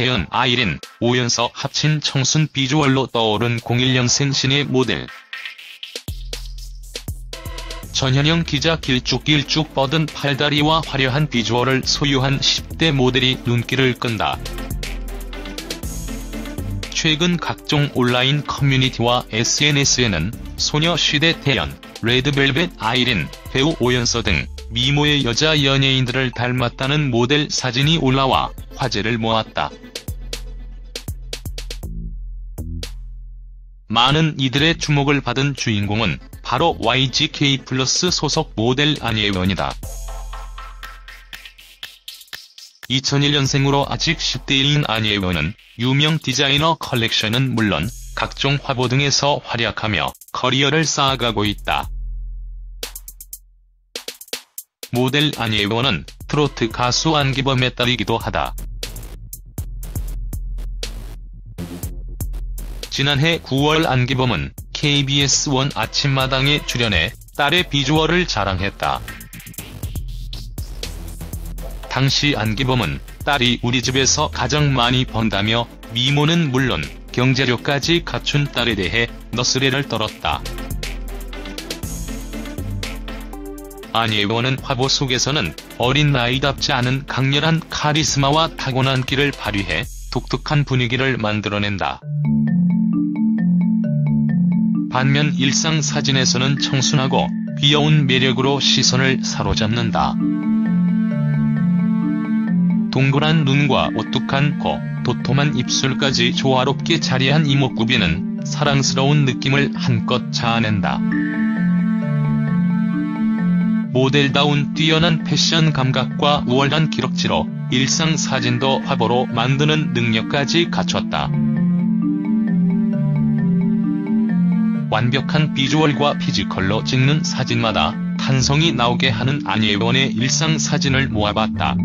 태연, 아이린, 오연서 합친 청순 비주얼로 떠오른 01년생 신예 모델. 전현영 기자 길쭉길쭉 뻗은 팔다리와 화려한 비주얼을 소유한 10대 모델이 눈길을 끈다. 최근 각종 온라인 커뮤니티와 SNS에는 소녀시대 태연, 레드벨벳 아이린, 배우 오연서 등 미모의 여자 연예인들을 닮았다는 모델 사진이 올라와 화제를 모았다. 많은 이들의 주목을 받은 주인공은 바로 YGK 플러스 소속 모델 안예원이다. 2001년생으로 아직 10대인 안예원은 유명 디자이너 컬렉션은 물론 각종 화보 등에서 활약하며 커리어를 쌓아가고 있다. 모델 안예원은 트로트 가수 안기범의 딸이기도 하다. 지난해 9월 안기범은 KBS1 아침마당에 출연해 딸의 비주얼을 자랑했다. 당시 안기범은 딸이 우리 집에서 가장 많이 번다며 미모는 물론 경제력까지 갖춘 딸에 대해 너스레를 떨었다. 안예원은 화보 속에서는 어린 나이답지 않은 강렬한 카리스마와 타고난 끼를 발휘해 독특한 분위기를 만들어낸다. 반면 일상 사진에서는 청순하고 귀여운 매력으로 시선을 사로잡는다. 동그란 눈과 오뚝한 코, 도톰한 입술까지 조화롭게 자리한 이목구비는 사랑스러운 느낌을 한껏 자아낸다. 모델다운 뛰어난 패션 감각과 우월한 기럭지로 일상 사진도 화보로 만드는 능력까지 갖췄다. 완벽한 비주얼과 피지컬로 찍는 사진마다 탄성이 나오게 하는 안예원의 일상 사진을 모아봤다.